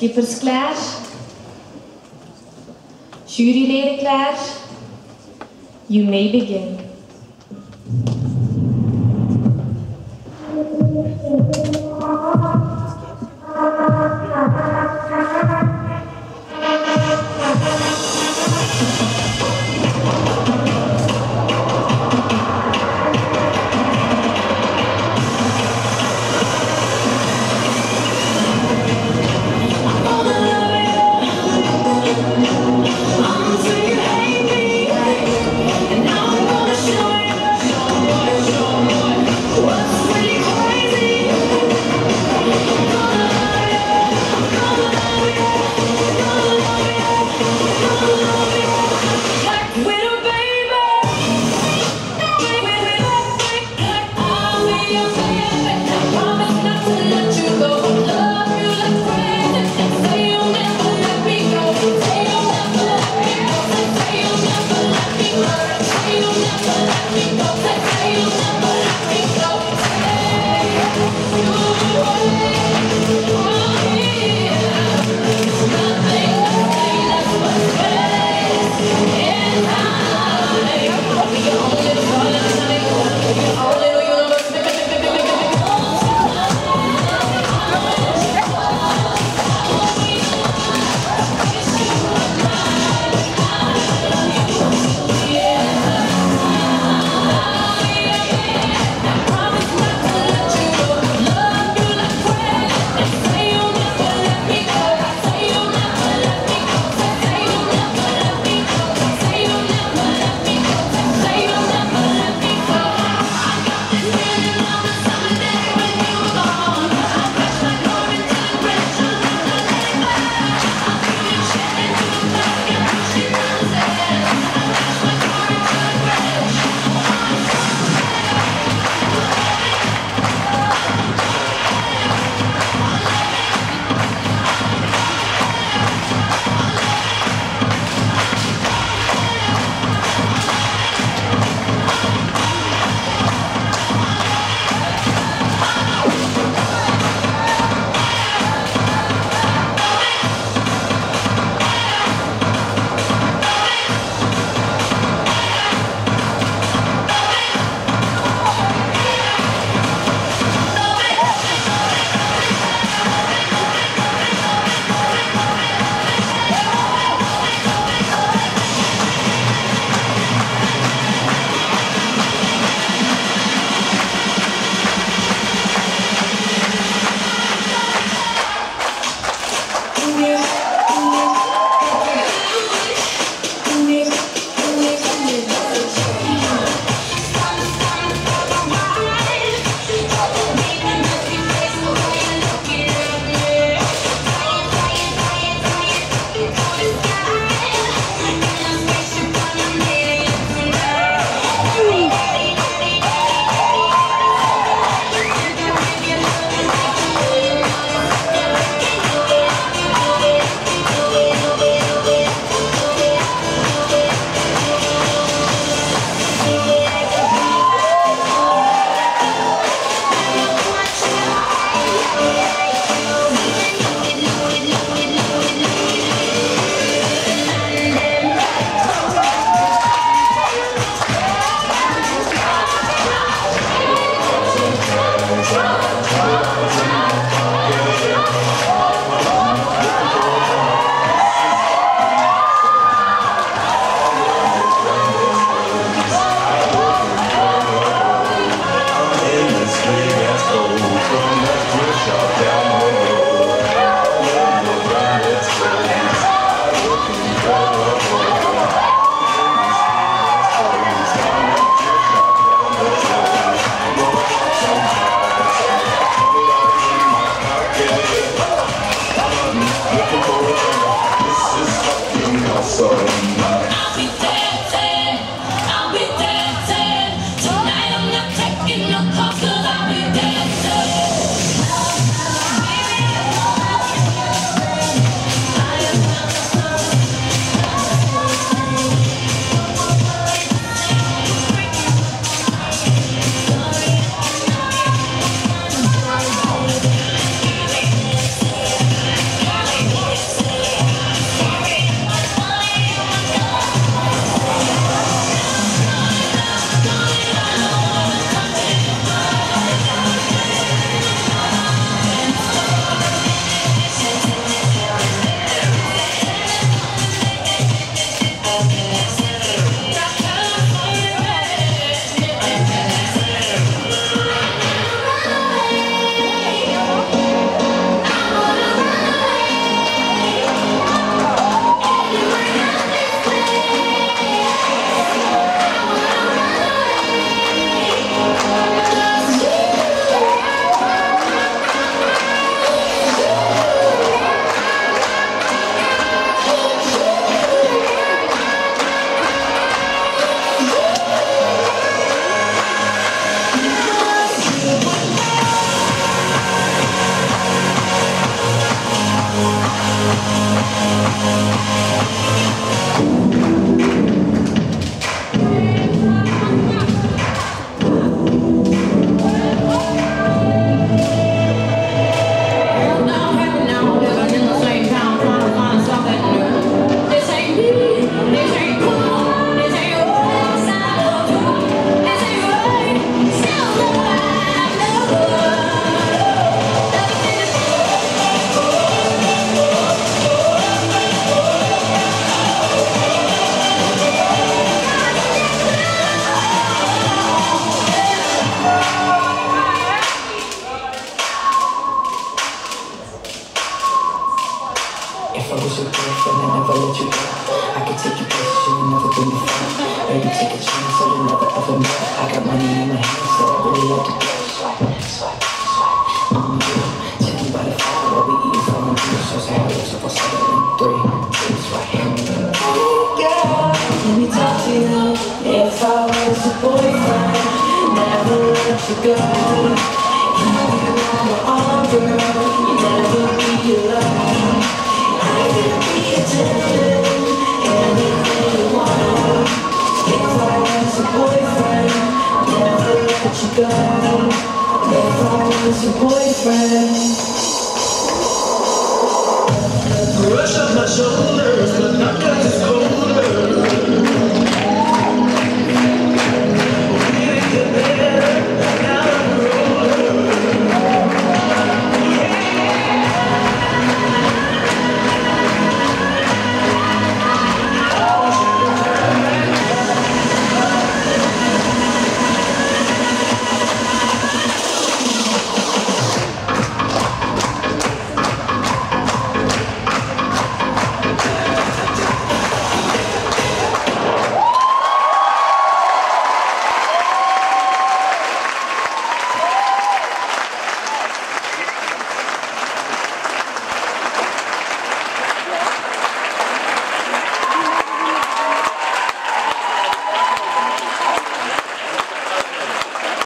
Skippers klaar? Juryleden klaar? You may begin. Oh, my God. So. Would never been. Baby, take a chance, so you never ever know. I got money in my hands, so I really love to go. Swipe, swipe, swipe. I'm you. Sitting by the fire while we eat from a juice. So say hello to us seven, three, two, right. Hey girl, let me talk to you. If I was your boyfriend, never let you go. You on my arm, girl. You never be alone. I can be a gentleman, Was your boyfriend, never let you go. I was your boyfriend. Brush up my shoulder